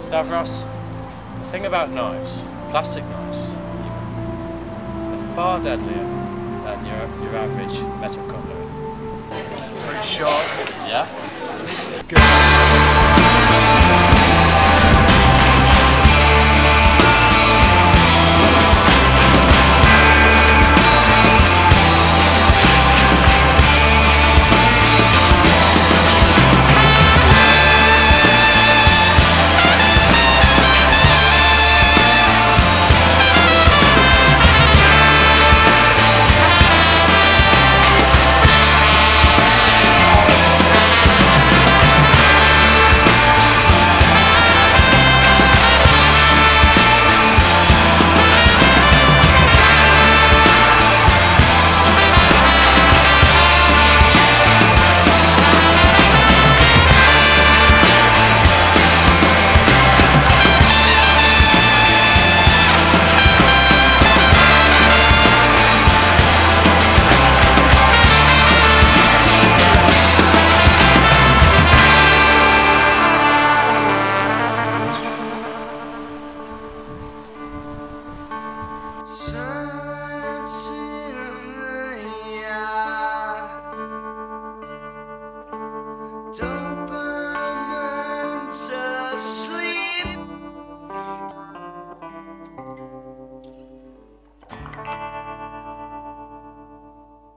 Stavros, the thing about knives, plastic knives, they're far deadlier than your, your average metal cutlery. Pretty sharp. Yeah? sun.